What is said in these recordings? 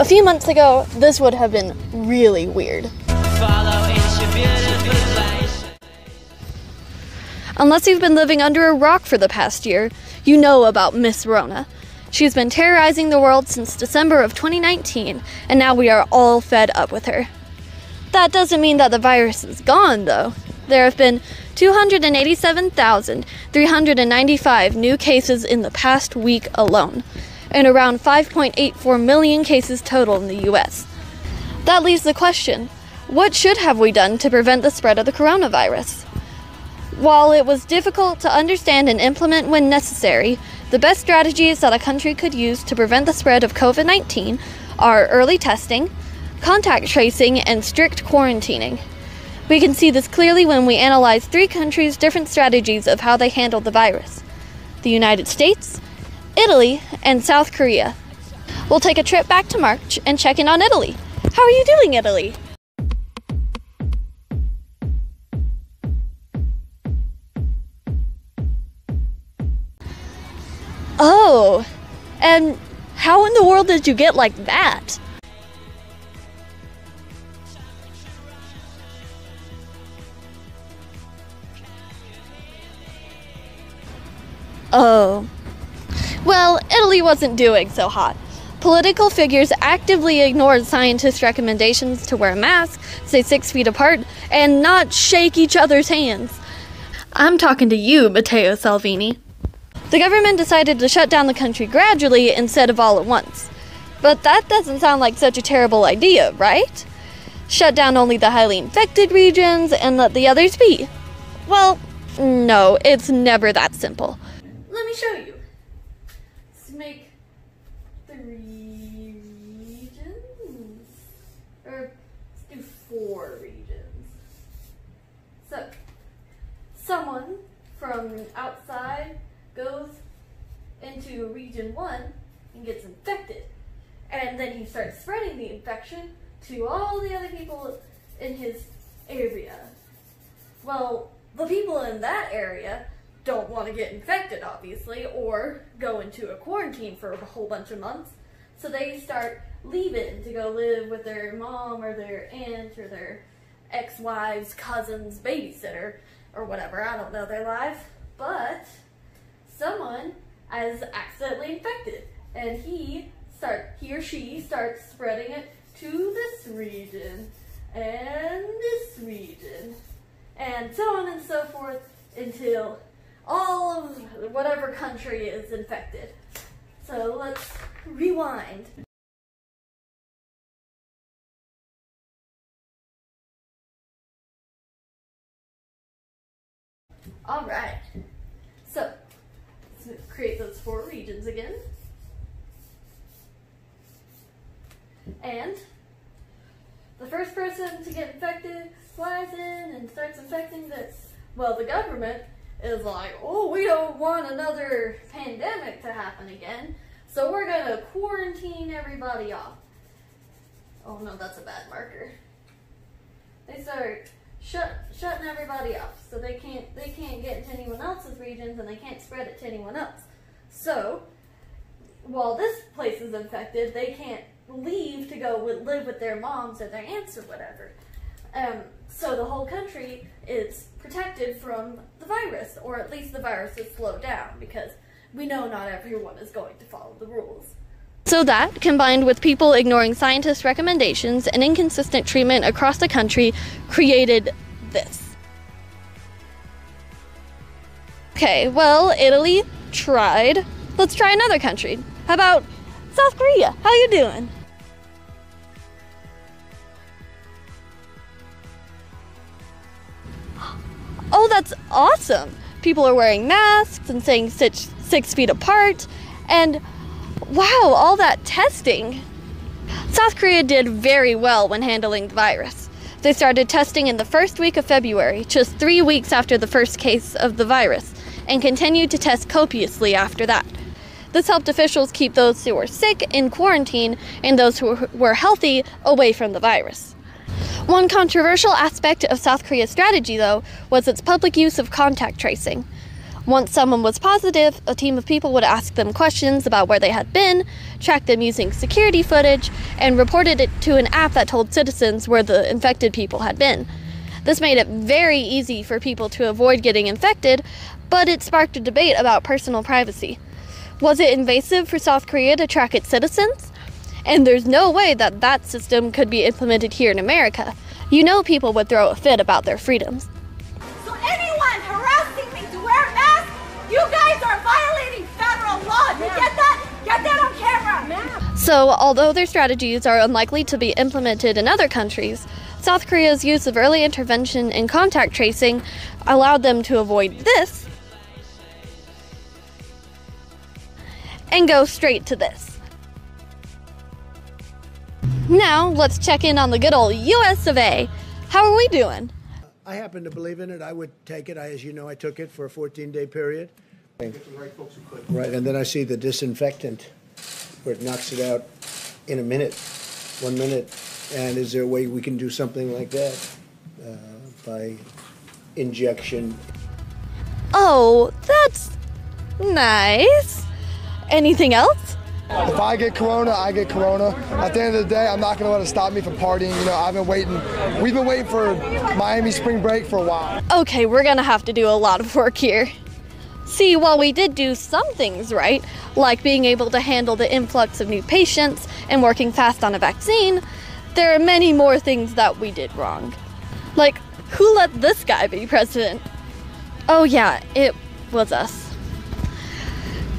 A few months ago, this would have been really weird. Unless you've been living under a rock for the past year, you know about Miss Rona. She's been terrorizing the world since December of 2019, and now we are all fed up with her. That doesn't mean that the virus is gone, though. There have been 287,395 new cases in the past week alone, and around 5.84 million cases total in the US. That leaves the question what should have we done to prevent the spread of the coronavirus? While it was difficult to understand and implement when necessary, the best strategies that a country could use to prevent the spread of COVID 19 are early testing, contact tracing, and strict quarantining. We can see this clearly when we analyze three countries' different strategies of how they handled the virus the United States, Italy, and South Korea. We'll take a trip back to March and check in on Italy. How are you doing, Italy? Oh, and how in the world did you get like that? Oh. Well, Italy wasn't doing so hot. Political figures actively ignored scientists' recommendations to wear masks, stay six feet apart, and not shake each other's hands. I'm talking to you, Matteo Salvini. The government decided to shut down the country gradually instead of all at once. But that doesn't sound like such a terrible idea, right? Shut down only the highly infected regions and let the others be. Well, no, it's never that simple. Let me show you. Let's make three regions. Or let's do four regions. So, someone from outside goes into region one and gets infected. And then he starts spreading the infection to all the other people in his area. Well, the people in that area don't want to get infected, obviously, or go into a quarantine for a whole bunch of months. So they start leaving to go live with their mom or their aunt or their ex wife's cousin's babysitter or whatever. I don't know their life. But someone is accidentally infected and he start he or she starts spreading it to this region and this region and so on and so forth until all of whatever country is infected. So let's rewind. All right. So let's create those four regions again. And the first person to get infected flies in and starts infecting this. Well, the government is like, oh, we don't want another pandemic to happen again, so we're gonna quarantine everybody off. Oh no, that's a bad marker. They start shut, shutting everybody off, so they can't they can't get into anyone else's regions and they can't spread it to anyone else. So while this place is infected, they can't leave to go with, live with their moms or their aunts or whatever. Um, so the whole country is protected from the virus, or at least the virus is slowed down because we know not everyone is going to follow the rules. So that, combined with people ignoring scientists' recommendations and inconsistent treatment across the country, created this. Okay, well, Italy tried. Let's try another country. How about South Korea? How you doing? Oh, that's awesome. People are wearing masks and staying six, six feet apart. And wow, all that testing. South Korea did very well when handling the virus. They started testing in the first week of February, just three weeks after the first case of the virus, and continued to test copiously after that. This helped officials keep those who were sick in quarantine and those who were healthy away from the virus. One controversial aspect of South Korea's strategy, though, was its public use of contact tracing. Once someone was positive, a team of people would ask them questions about where they had been, track them using security footage, and reported it to an app that told citizens where the infected people had been. This made it very easy for people to avoid getting infected, but it sparked a debate about personal privacy. Was it invasive for South Korea to track its citizens? And there's no way that that system could be implemented here in America. You know, people would throw a fit about their freedoms. So anyone harassing me to wear a mask, you guys are violating federal law. You get that? Get that on camera. So, although their strategies are unlikely to be implemented in other countries, South Korea's use of early intervention and contact tracing allowed them to avoid this and go straight to this. Now, let's check in on the good old US of A. How are we doing? I happen to believe in it. I would take it. I, as you know, I took it for a 14 day period. Right, and then I see the disinfectant where it knocks it out in a minute, one minute. And is there a way we can do something like that uh, by injection? Oh, that's nice. Anything else? If I get corona, I get corona. At the end of the day, I'm not going to let it stop me from partying. You know, I've been waiting. We've been waiting for Miami spring break for a while. Okay, we're gonna have to do a lot of work here. See, while we did do some things right, like being able to handle the influx of new patients and working fast on a vaccine, there are many more things that we did wrong. Like, who let this guy be president? Oh, yeah, it was us.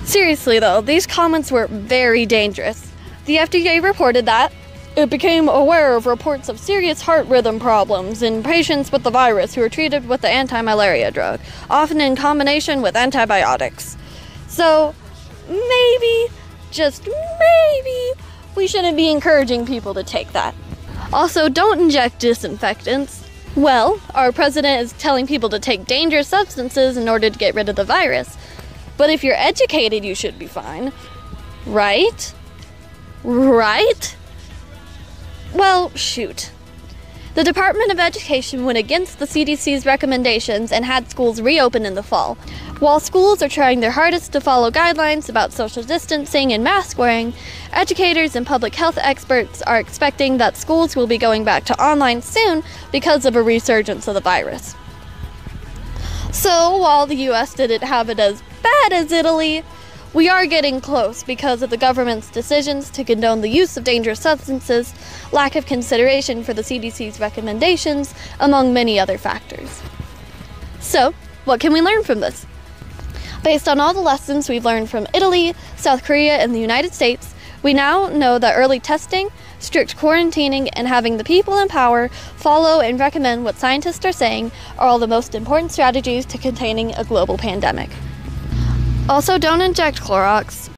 Seriously, though, these comments were very dangerous. The FDA reported that it became aware of reports of serious heart rhythm problems in patients with the virus who were treated with the anti malaria drug, often in combination with antibiotics. So, maybe, just maybe, we shouldn't be encouraging people to take that. Also, don't inject disinfectants. Well, our president is telling people to take dangerous substances in order to get rid of the virus. But if you're educated, you should be fine. Right? Right? Well, shoot. The Department of Education went against the CDC's recommendations and had schools reopen in the fall. While schools are trying their hardest to follow guidelines about social distancing and mask wearing, educators and public health experts are expecting that schools will be going back to online soon because of a resurgence of the virus. So, while the US didn't have it as bad as Italy, we are getting close because of the government's decisions to condone the use of dangerous substances, lack of consideration for the CDC's recommendations, among many other factors. So, what can we learn from this? Based on all the lessons we've learned from Italy, South Korea, and the United States, we now know that early testing, strict quarantining, and having the people in power follow and recommend what scientists are saying are all the most important strategies to containing a global pandemic. Also, don't inject Clorox.